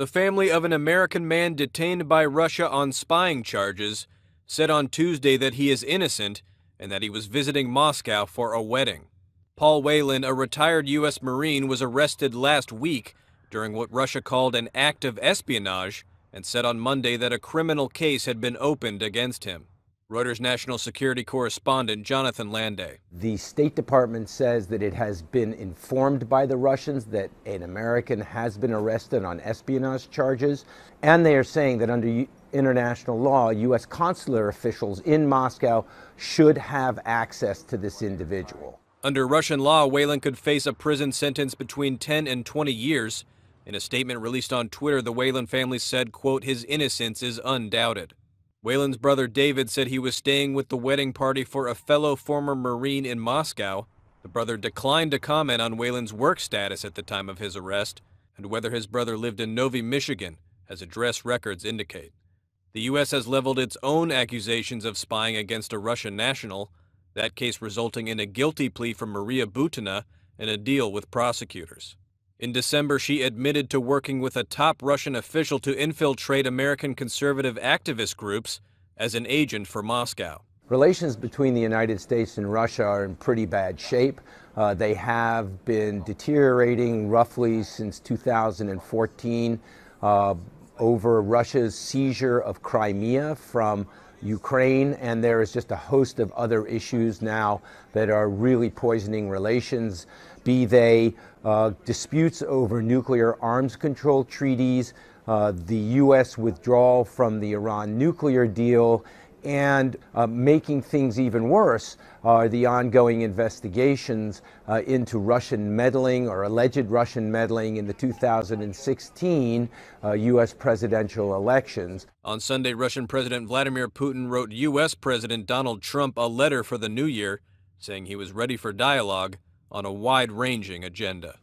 The family of an American man detained by Russia on spying charges said on Tuesday that he is innocent and that he was visiting Moscow for a wedding. Paul Whelan, a retired U.S. Marine, was arrested last week during what Russia called an act of espionage and said on Monday that a criminal case had been opened against him. Reuters national security correspondent Jonathan Landay. The State Department says that it has been informed by the Russians that an American has been arrested on espionage charges, and they are saying that under international law, U.S. consular officials in Moscow should have access to this individual. Under Russian law, Whelan could face a prison sentence between 10 and 20 years. In a statement released on Twitter, the Whelan family said, quote, his innocence is undoubted. Whelan's brother David said he was staying with the wedding party for a fellow former Marine in Moscow. The brother declined to comment on Whelan's work status at the time of his arrest and whether his brother lived in Novi, Michigan, as address records indicate. The U.S. has leveled its own accusations of spying against a Russian national, that case resulting in a guilty plea from Maria Butina and a deal with prosecutors. In December, she admitted to working with a top Russian official to infiltrate American conservative activist groups as an agent for Moscow. Relations between the United States and Russia are in pretty bad shape. Uh, they have been deteriorating roughly since 2014 uh, over Russia's seizure of Crimea from Ukraine, and there is just a host of other issues now that are really poisoning relations, be they uh, disputes over nuclear arms control treaties, uh, the U.S. withdrawal from the Iran nuclear deal, and uh, making things even worse are the ongoing investigations uh, into Russian meddling or alleged Russian meddling in the 2016 uh, U.S. presidential elections. On Sunday, Russian President Vladimir Putin wrote U.S. President Donald Trump a letter for the new year saying he was ready for dialogue on a wide ranging agenda.